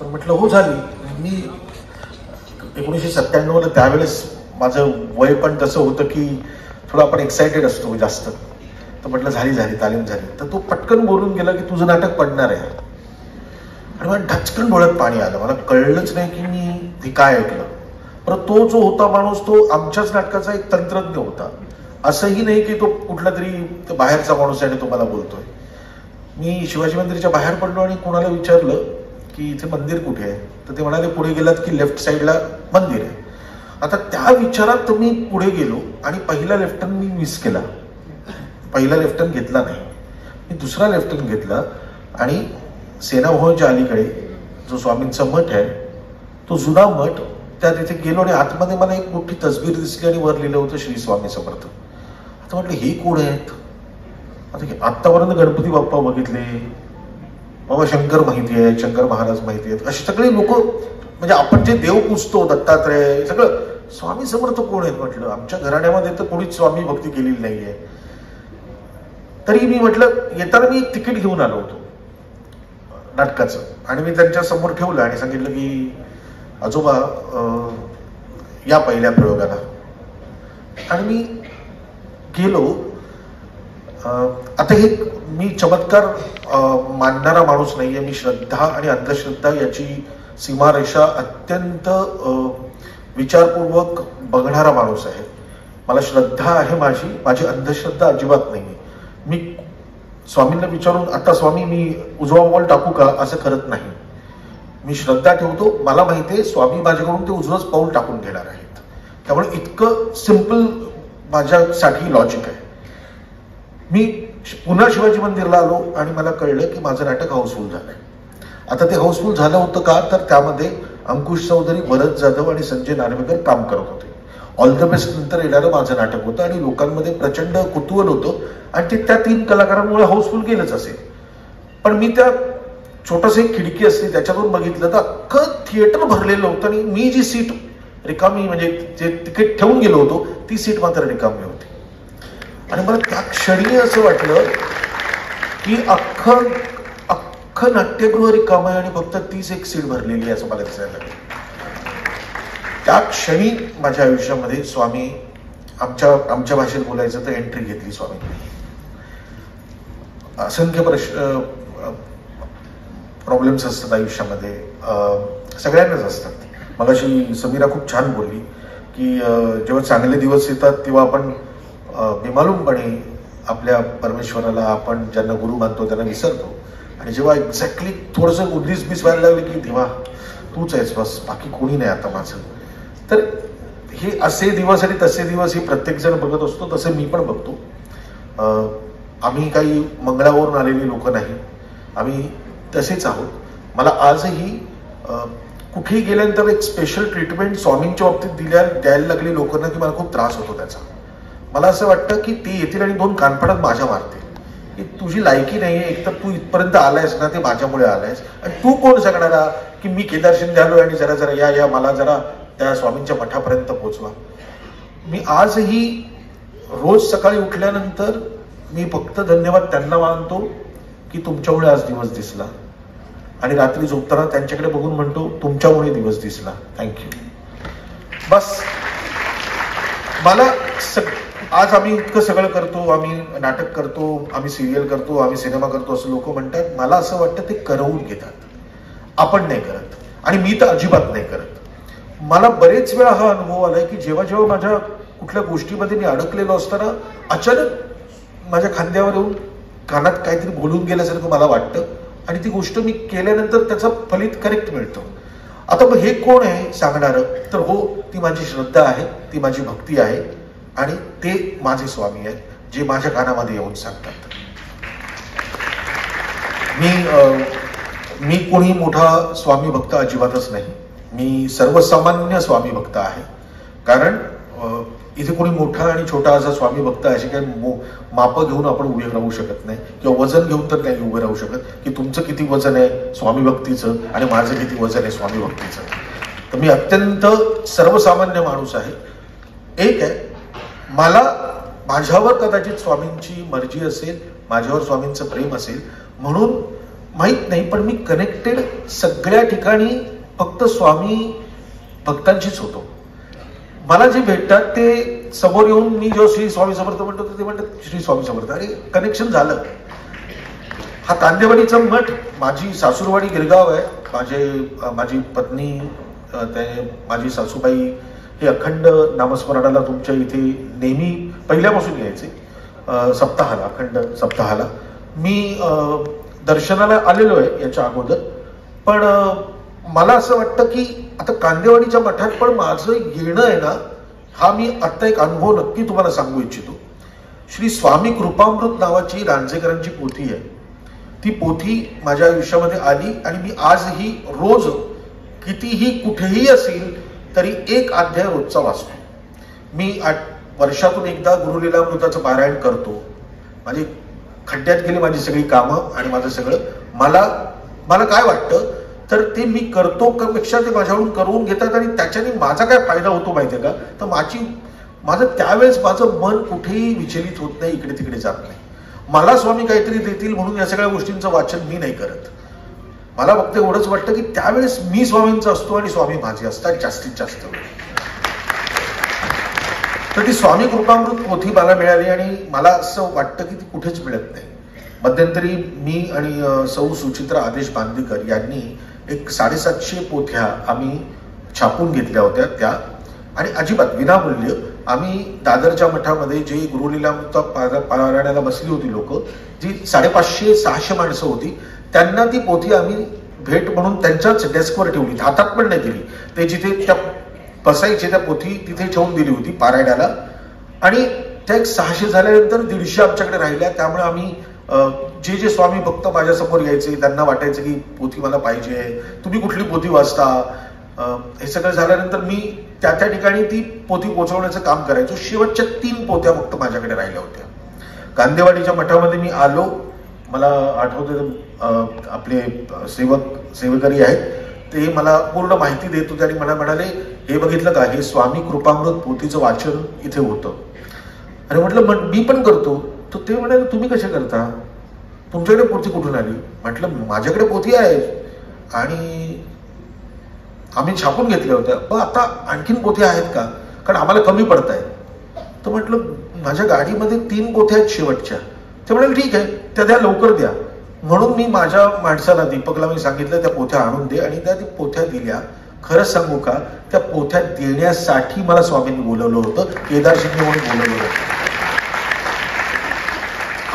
तर म्हटलं हो झाली. मी एकोणीसशे सत्त्याण्णवला त्यावेळेस माझं वय पण तसं होतं की थोडं आपण एक्सायटेड असतो जास्त. तर म्हटलं झाली झाली तालीम झाली. तर तो पटकन बोलून गेला की तुझं नाटक पडणार आहे. आणि मला ढचकन डोळ्यात पाणी आलं. मला कळलंच नाही की मी ते काय ऐकलं. पण तो जो होता माणूस तो आमच्याच नाटकाचा एक तंत्रज्ञ होता. असंही नाही की तो कुठला तरी बाहेरचा माणूस आहे आणि तो मला बोलतोय. मी शिवाजी मंदिरच्या बाहेर पडलो आणि कोणाला विचारलं की इथे मंदिर कुठे आहे? तर ते म्हणाले पुढे गेलात की लेफ्ट साईडला मंदिर आहे. आता त्या विचारात मी पुढे गेलो आणि पहिला लेफ्टन मी मिस केला. पहिला लेफ्टन घेतला नाही. मी दुसरा लेफ्टन घेतला आणि सेनाभवनच्या अलीकडे जो स्वामींचा मठ आहे तो जुना मठ त्या तिथे गेलो आणि आतमध्ये मला एक मोठी तसबीर दिसली आणि वर लिहिलं होतं श्री स्वामी समर्थ. आता म्हटलं हे कोण आहेत? आता हे आत्तापर्यंत गणपती बाप्पा बघितले बाबा शंकर माहिती आहे शंकर महाराज माहिती आहेत. असे सगळे लोक म्हणजे आपण जे देव पुजतो दत्तात्रय हे सगळं स्वामी समर्थ कोण आहेत म्हटलं? आमच्या घराण्यामध्ये तर कोणीच स्वामी भक्ती केलेली नाहीये. तरी मी म्हटलं येताना मी एक तिकीट घेऊन आलो होतो नाटकाचं. आणि मी त्यांच्यासमोर ठेवलं आणि सांगितलं की आजोबा या पहिल्या प्रयोगाला. आणि मी गेलो आता हे मी चमत्कार मानणारा माणूस नाहीये. मी श्रद्धा आणि अंधश्रद्धा याची सीमारेषा अत्यंत विचारपूर्वक बघणारा माणूस आहे. मला श्रद्धा आहे माझी. माझी अंधश्रद्धा अजिबात नाहीये. मी स्वामींना विचारून आता स्वामी मी उजवा बॉल टाकू का? असं करत नाही. मी श्रद्धा ठेवतो. मला माहिती आहे स्वामी माझ्याकडून ते उजवंच पाऊल टाकून घेणार आहेत. त्यामुळे इतकं सिंपल माझ्यासाठी लॉजिक आहे. मी पुन्हा शिवाजी मंदिरला आलो आणि मला कळलं की माझं नाटक हाऊसफुल झालंय. आता ते हाऊसफुल झालं होतं का? तर त्यामध्ये अंकुश चौधरी भरत जाधव आणि संजय नार्वेकर काम करत होते. ऑल द बेस्ट नंतर येणारं माझं नाटक होतं आणि लोकांमध्ये प्रचंड कुतूहल होतं आणि ते त्या तीन कलाकारांमुळे हाऊसफुल गेलंच असेल. पण मी त्या छोटस एक खिडकी असते त्याच्यातून बघितलं तर अख्खं थिएटर भरलेलं होतं आणि मी जी सीट रिकामी म्हणजे जे तिकीट ठेवून गेलो होतो ती सीट मात्र रिकामी होती. आणि मला त्या क्षणी असं वाटलं की अख्खं अख्खं नाट्यगृह रिकाम आहे आणि फक्त तीच एक सीट भरलेली आहे असं मला दिसायला लागलं. त्या क्षणी माझ्या आयुष्यामध्ये स्वामी आमच्या आमच्या भाषेत बोलायचं तर एंट्री घेतली स्वामी. असंख्य प्रश्न प्रॉब्लेम्स असतात आयुष्यामध्ये. अं, सगळ्यांनाच असतात. मग अशी समीरा खूप छान बोलली की जेव्हा चांगले दिवस येतात तेव्हा आपण अं, बेमालूमपणे आपल्या परमेश्वराला आपण ज्यांना गुरु मानतो त्यांना विसरतो. आणि जेव्हा एक्झॅक्टली थोडंसं उन्नीस बीस व्हायला लागली की देवा तूच आहेस बस बाकी कोणी नाही आता माझं. तर हे असे दिवस आणि तसे दिवस हे प्रत्येक जण बघत असतो तसे मी पण बघतो. आम्ही काही मंगळावरून आलेली लोक नाही. आम्ही तसेच आहोत. मला आजही कुठेही गेल्यानंतर एक स्पेशल ट्रीटमेंट स्वामींच्या बाबतीत दिल्या द्यायला लागली लोकांना की मला खूप त्रास होतो त्याचा. मला असं वाटतं की ते येतील आणि दोन कानपडात माझ्या मारतील. की तुझी लायकी नाहीये एक तर तू इथपर्यंत आलायस ना ते माझ्यामुळे आलायस. आणि तू कोण सांगणारा की मी केदार शिंदे आलो आणि जरा जरा या या मला जरा त्या स्वामींच्या मठापर्यंत पोचवा. मी आजही रोज सकाळी उठल्यानंतर मी फक्त धन्यवाद त्यांना मानतो की तुमच्यामुळे आज दिवस दिसला. आणि रात्री झोपताना त्यांच्याकडे बघून म्हणतो तुमच्यामुळे दिवस दिसला. थँक्यू बस. मला सग- आज आम्ही इतकं सगळं करतो आम्ही नाटक करतो आम्ही सिरियल करतो आम्ही सिनेमा करतो असं लोक म्हणतात. मला असं वाटतं ते करवून घेतात. आपण नाही करत. आणि मी तर अजिबात नाही करत. मला बरेच वेळा हा अनुभव आलाय की जेव्हा जेव्हा माझ्या कुठल्या गोष्टीमध्ये मी अडकलेलो असताना अचानक माझ्या खांद्यावर येऊन कानात काहीतरी बोलून गेल्यासारखं मला वाटतं. आणि ती गोष्ट मी केल्यानंतर त्याचं फलित करेक्ट मिळतं. आता मग हे कोण आहे सांगणारं? तर हो ती माझी श्रद्धा आहे ती माझी भक्ती आहे. आणि ते माझे स्वामी आहेत जे माझ्या कानामध्ये येऊन सांगतात. मी अं, मी कोणी मोठा स्वामी भक्त अजिबातच नाही. मी सर्वसामान्य स्वामी भक्त आहे. कारण अं, इथे कोणी मोठा आणि छोटा असा स्वामी भक्त असे काही मो- मापं घेऊन आपण उभे राहू शकत नाही. किंवा वजन घेऊन तर काही उभे राहू शकत. की तुमचं किती वजन आहे स्वामी भक्तीचं आणि माझं किती वजन आहे स्वामी भक्तीचं. तर मी अत्यंत सर्वसामान्य माणूस आहे. एक आहे मला माझ्यावर कदाचित स्वामींची मर्जी असेल माझ्यावर स्वामींचं प्रेम असेल म्हणून माहीत नाही पण मी कनेक्टेड सगळ्या ठिकाणी फक्त स्वामी भक्तांशीच होतो. मला जे भेटतात ते समोर येऊन मी जेव्हा श्री स्वामी समर्थ म्हणतो ते म्हणतात श्री स्वामी समर्थ. आणि कनेक्शन झालं. हा कांदेवाडीचा मठ माझी सासूरवाडी गिरगाव आहे. माझे माझी पत्नी ते माझी सासूबाई हे अखंड नामस्मरणाला तुमच्या इथे नेहमी पहिल्यापासून यायचे सप्ताहाला अखंड सप्ताहाला. मी दर्शनाला आलेलो आहे याच्या अगोदर पण मला असं वाटतं की आता कांदेवाडीच्या मठात पण माझं येणं आहे ना हा मी आत्ता एक अनुभव नक्की तुम्हाला सांगू इच्छितो. श्री स्वामी कृपामृत नावाची रांजेकरांची पोथी आहे. ती पोथी माझ्या आयुष्यामध्ये आली आणि मी आजही रोज कितीही कुठेही असेल तरी एक अध्याय रोजचा वाचतो. मी आठ वर्षातून एकदा गुरुलीलामृताचं पारायण करतो. माझी खड्ड्यात गेली माझी सगळी कामं आणि माझं सगळं. मला मला काय वाटतं? तर ते मी करतो पेक्षा ते माझ्याकडून करून घेतात आणि त्याच्याने माझा काय फायदा होतो माहितीये का? तर माझी माझं त्यावेळेस माझं मन कुठेही विचलित होत नाही इकडे तिकडे जात नाही. मला स्वामी काहीतरी देतील म्हणून या सगळ्या गोष्टींचं वाचन मी नाही करत. मला फक्त एवढंच वाटतं की त्यावेळेस मी स्वामींचा असतो आणि स्वामी माझे असतात जास्तीत जास्त. वेळ तर ती स्वामी कृपामृत पोथी मला मिळाली आणि मला असं वाटतं की ती कुठेच मिळत नाही. मध्यंतरी मी आणि सौ सुचित्रा आदेश बांदेकर यांनी एक साडेसातशे पोथ्या आम्ही छापून घेतल्या होत्या त्या. आणि अजिबात विनामूल्य आम्ही दादरच्या मठामध्ये जे गुरुलीला पारा- पारायणाला बसली होती लोक जी साडेपाचशे सहाशे माणसं होती त्यांना ती पोथी आम्ही भेट म्हणून त्यांच्याच डेस्कवर ठेवली. हातात पण नाही दिली. ते जिथे त्या बसायचे त्या पोथी तिथे ठेवून दिली होती पारायणाला. आणि त्या एक सहाशे झाल्यानंतर दीडशे आमच्याकडे राहिल्या. त्यामुळे आम्ही जे जे स्वामी भक्त माझ्यासमोर यायचे त्यांना वाटायचं की पोथी मला पाहिजे. तुम्ही कुठली पोथी वाचता? हे सगळं झाल्यानंतर मी त्या त्या ठिकाणी ती पोथी पोचवण्याचं काम करायचो. शेवटच्या तीन पोथ्या फक्त माझ्याकडे राहिल्या होत्या. गांधेवाडीच्या मठामध्ये मी आलो. मला आठवते आपले सेवक सेवेकरी आहेत ते मला पूर्ण माहिती देत होते आणि मला म्हणाले हे बघितलं का? हे स्वामी कृपामृत पोथीचं वाचन इथे होतं. आणि म्हटलं "मग मी पण करतो. तर ते म्हणाले तुम्ही कसे करता? तुमच्याकडे पोथी कुठून आली? म्हटलं माझ्याकडे पोथी आहे. आणि आम्ही छापून घेतल्या होत्या. पण आता आणखीन पोथ्या आहेत का? कारण आम्हाला कमी पडत आहेत तर म्हटलं माझ्या गाडीमध्ये तीन पोथ्या आहेत शेवटच्या. ते म्हणाले ठीक आहे त्या द्या लवकर द्या. म्हणून मी माझ्या माणसाला दीपकला मी सांगितलं त्या पोथ्या आणून दे. आणि त्या पोथ्या दिल्या. खरंच सांगू का? त्या पोथ्या देण्यासाठी मला स्वामींनी बोलवलं होतं. केदार म्हणून बोलवलं होतं.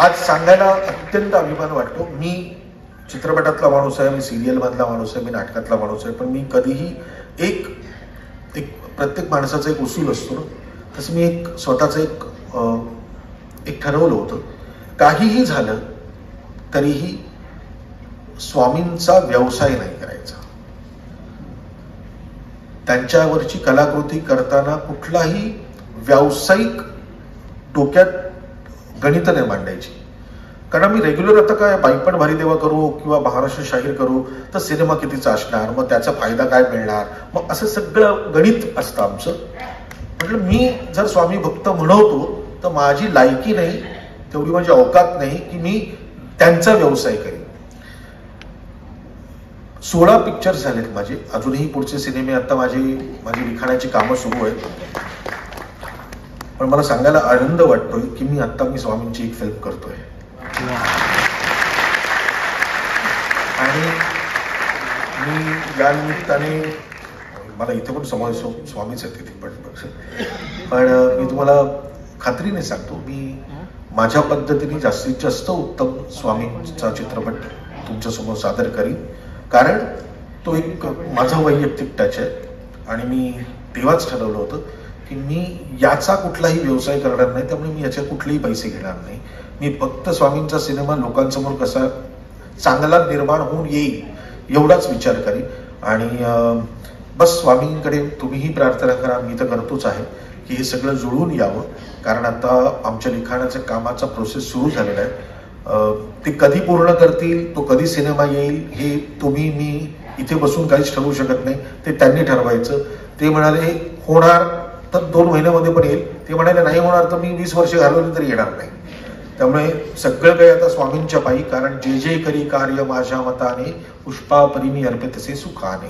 आज सांगायला अत्यंत अभिमान वाटतो. मी चित्रपटातला माणूस आहे मी सिरियल मधला माणूस आहे मी नाटकातला माणूस आहे. पण मी कधीही एक एक प्रत्येक माणसाचा एक उसूल असतो ना. तसं मी एक स्वतःचं एक एक ठरवलं होतं. काहीही झालं तरीही स्वामींचा व्यवसाय नाही करायचा. त्यांच्यावरची कलाकृती करताना कुठलाही व्यावसायिक डोक्यात गणित नाही मांडायची. कारण मी रेग्युलर आता काय बाईपण भारी देवा करू किंवा महाराष्ट्र शाहीर करू तर सिनेमा कितीचा असणार मग त्याचा फायदा काय मिळणार मग असं सगळं गणित असतं आमचं. म्हटलं मी जर स्वामी भक्त म्हणवतो तर माझी लायकी नाही तेवढी माझी अवकात नाही की मी त्यांचा व्यवसाय करेन. सोळा पिक्चर्स झालेत माझे. अजूनही पुढचे सिनेमे आता माझी माझी लिखाणाची कामं सुरू आहेत. पण मला सांगायला आनंद वाटतोय की मी आता मी स्वामींची एक फिल्म करतोय. आणि मी या निमित्ताने मला इथे पण समाज स्वामीच आहे तिथे पण पण मी तुम्हाला खात्रीने सांगतो. मी माझ्या पद्धतीने जास्तीत जास्त उत्तम स्वामींचा चित्रपट तुमच्यासमोर सादर करीन. कारण तो एक माझा वैयक्तिक टच आहे. आणि मी तेव्हाच ठरवलं होतं की मी याचा कुठलाही व्यवसाय करणार नाही त्यामुळे मी याचे कुठलेही पैसे घेणार नाही. मी फक्त स्वामींचा सिनेमा लोकांसमोर कसा चांगला निर्माण होऊन येईल एवढाच विचार करेन. आणि बस स्वामींकडे तुम्हीही प्रार्थना करा मी तर करतोच आहे. की हे सगळं जुळून यावं. कारण आता आमच्या लिखाणाच्या कामाचा प्रोसेस सुरू झालेला आहे. ते कधी पूर्ण करतील तो कधी सिनेमा येईल हे तुम्ही मी इथे बसून काहीच ठरवू शकत नाही. ते त्यांनी ठरवायचं. ते म्हणाले होणार तर दोन महिन्यामध्ये पण येईल. ते म्हणाले नाही होणार तर मी वीस वर्ष घालवली तरी येणार नाही. त्यामुळे सगळं काही आता स्वामींच्या पायी कारण जे जे करी कार्य माझ्या मताने पुष्पापरी मी अर्पितसे सुखाने.